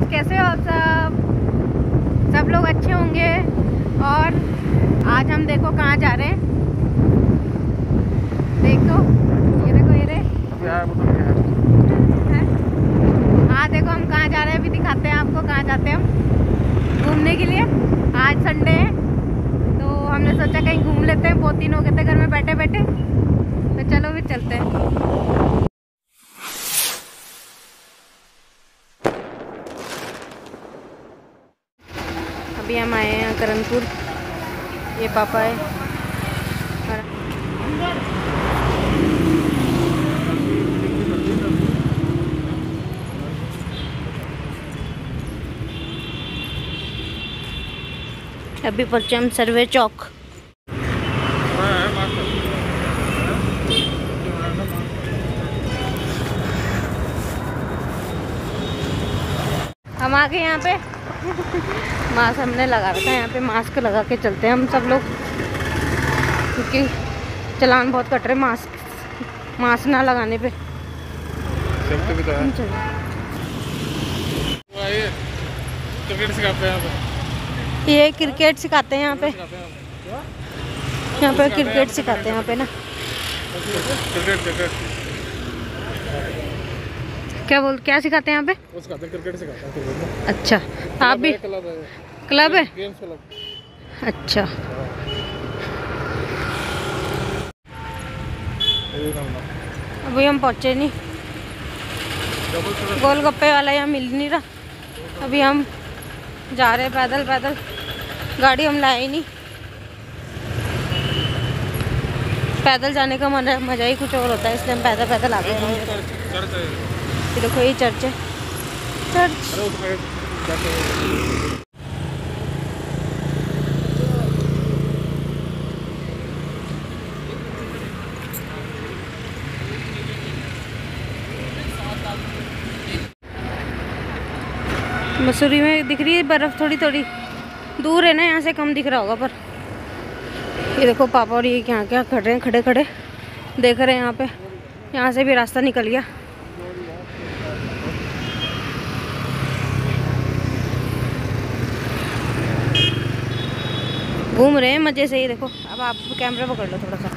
Friends कैसे हो आप सब? सब लोग अच्छे होंगे? और आज हम देखो कहाँ जा रहे हैं। देखो ये देखो ये रे हैं? हाँ? देखो हम कहाँ जा रहे हैं अभी दिखाते हैं आपको कहाँ जाते हैं हम। घूमने के लिए। आज संडे है तो हमने सोचा कहीं घूम लेते हैं। बहुत दिन हो गए थे घर में बैठे बैठे तो चलो फिर चलते हैं। अभी हम आए हैं करनपुर ये पापा है। अभी पहुँचे हम सर्वे चौक। हम आ गए यहाँ पे। मास्क हमने लगा रखा है यहाँ पे मास्क लगा के चलते हैं हम सब लोग। क्योंकि चलान बहुत कट रहे मास्क मास्क ना लगाने पे। भी तो यहाँ पे। ये क्रिकेट सिखाते हैं यहाँ पे। यहाँ पे क्रिकेट सिखाते हैं यहाँ पे ना। Cricket cricket. क्या बोल क्या सिखाते हैं यहाँ पे? क्रिकेट सिखाते हैं अच्छा आप भी क्लब है। अच्छा। अभी हम पहुँचे नहीं। डबल थ्रो गोलगप्पे वाला यहाँ मिल नहीं रहा। अभी हम जा रहे पैदल पैदल। गाड़ी हम लाए नहीं। पैदल जाने का मज़ा मज़ा ही कुछ और होता है इसलिए हम पैदल पैदल आ गए चर्च है ये देखो ये चर्च है। चर्च। मसूरी में दिख रही है बर्फ़ थोड़ी थोड़ी। दूर है ना यहाँ से कम दिख रहा होगा पर ये देखो पापा और ये क्या क्या खड़े हैं खड़े खड़े देख रहे हैं यहाँ पे। यहाँ से भी रास्ता निकल गया। घूम रहे हैं मज़े से ही देखो। अब आप कैमरा पकड़ लो थोड़ा सा।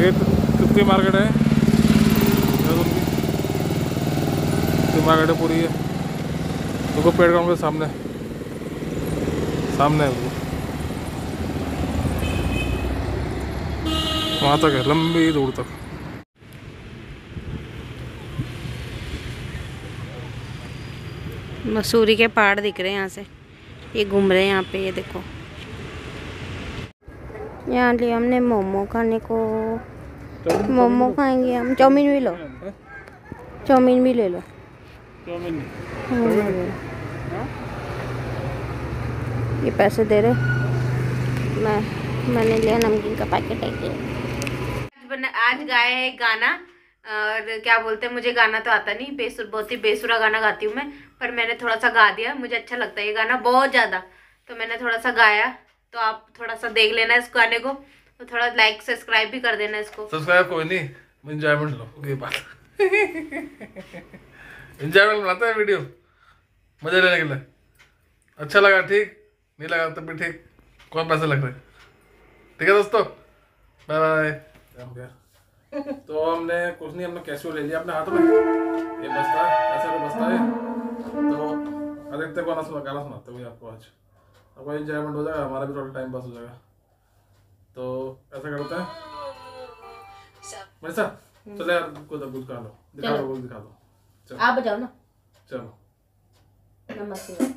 ये कितनी मार्केट है? मार्केट है पूरी है देखो पेड़ ग्राउंड के सामने। सामने है वहाँ तक है लंबी दूर तक। मसूरी के पहाड़ दिख रहे हैं यहाँ से। ये घूम रहे हैं यहाँ पे ये देखो। यहाँ लिया हमने मोमो खाने को। मोमो खाएँगे हम। चाउमीन भी लो। चाउमीन भी ले लो। लो। ये पैसे दे रहे। मैं मैंने लिया नमकीन का पैकेट है आज गाए है एक गाना और क्या बोलते हैं मुझे गाना तो आता नहीं। बेसुर बहुत ही बेसुरा गाना गाती हूँ मैं। पर मैंने थोड़ा सा गा दिया मुझे अच्छा लगता है ये गाना बहुत ज़्यादा। तो मैंने थोड़ा सा गाया तो आप थोड़ा सा देख लेना इस गाने को तो थोड़ा लाइक सब्सक्राइब भी कर देना इसको। सब्सक्राइब कोई नहीं इंजॉयमेंट लो ये बात। इंजॉयमेंट बनाते हैं वीडियो मज़े लेने के लिए। अच्छा लगा ठीक नहीं लगा तब भी ठीक कौन पैसे लग रहे ठीक है दोस्तों बाय बाय तो हमने कुछ नहीं हमने कैसे ले लिया अपने हाथ में? ये बस्ता है ऐसा बस्ता है। तो आदित्य को गाना सुना गाना सुनाते हुए आपको आज। आपका इंजॉयमेंट हो जाएगा हमारा भी थोड़ा टाइम पास हो जाएगा। तो ऐसा करते हैं? वैसा चलो यार कुछ कुछ गा लो। दिखा दो दिखा दो। चलो। आप बजाओ ना। चलो। नमस्ते।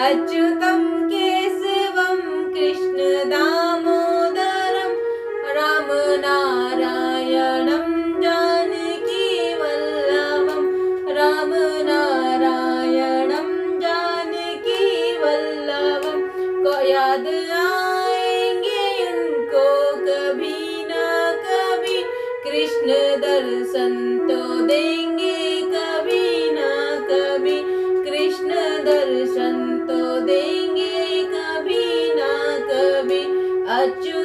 नहीं अच्युतम केशवम कृष्ण दामोदरम राम नारायणं जानकी वल्लभम राम नारायणं जानकी वल्लभम को याद आएँगे उनको कभी ना कभी। कृष्ण दर्शन तो देंगे अच्युतं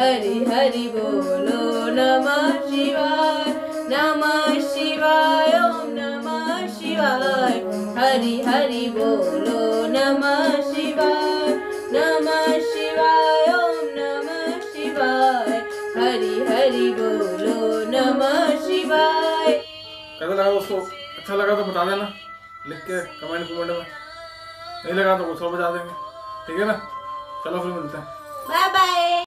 हरि हरि बोलो नमः शिवाय नमः शिवाय ॐ नमः शिवाय। हरि हरि बोलो नमः शिवाय नमः शिवाय ॐ नमः शिवाय। हरि हरि बोलो नमः शिवाय। कैसा लगा दोस्तों अच्छा लगा तो बता देना लिख के कमेंट कमेंट में नहीं लगा तो कुछ और बता देंगे। ठीक है ना? चलो फिर मिलते हैं। Bye bye